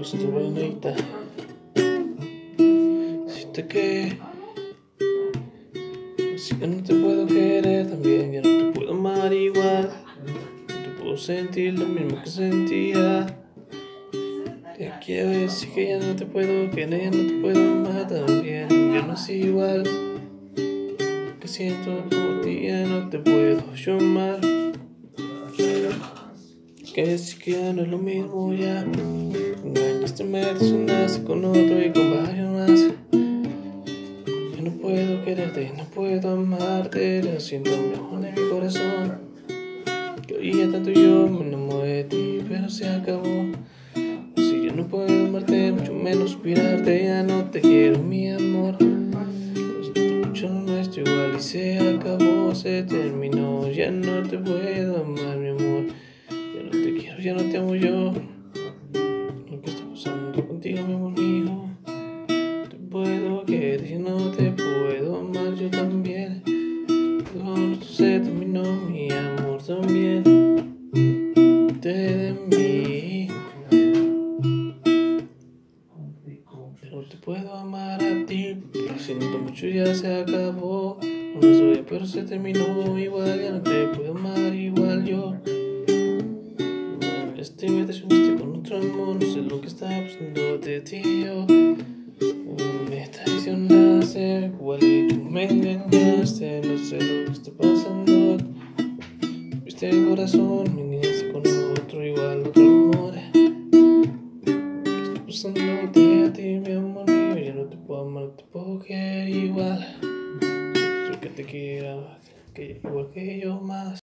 es tu bonita. Siento que si que no te puedo querer también, ya no te puedo amar igual. No te puedo sentir lo mismo que sentía. Te quiero decir que ya no te puedo querer, ya no te puedo amar también. Ya no es igual. Lo que siento por ti ya no te puedo yo amar. Que decir que no es lo mismo ya. Engañaste, me resonaste con otro y con varios más. Yo no puedo quererte, no puedo amarte. Lo siento mejor de mi corazón. Hoy ya tanto yo me enamoré de ti, pero se acabó. Si yo no puedo amarte, mucho menos suspirarte, ya no te quiero, mi amor. Mucho nuestro igual y se acabó, se terminó. Ya no te puedo amar, quiero, ya no te amo yo. Lo que está pasando contigo, mi amor mío. Te puedo querer, ya no te puedo amar yo también. Todo se terminó, mi amor también. Te de mí. No te puedo amar a ti, lo siento mucho, ya se acabó. No soy, pero se terminó igual, ya no te puedo amar igual yo. No sé lo que está pasando de ti. Me traicionaste, igual y tú me engañaste, no sé lo que está pasando. Viste el corazón, me engañaste con otro igual, otro amor. ¿Qué está pasando de ti, mi amor mío? Ya no te puedo amar, te puedo querer igual. Yo que te quiera, que igual que yo más.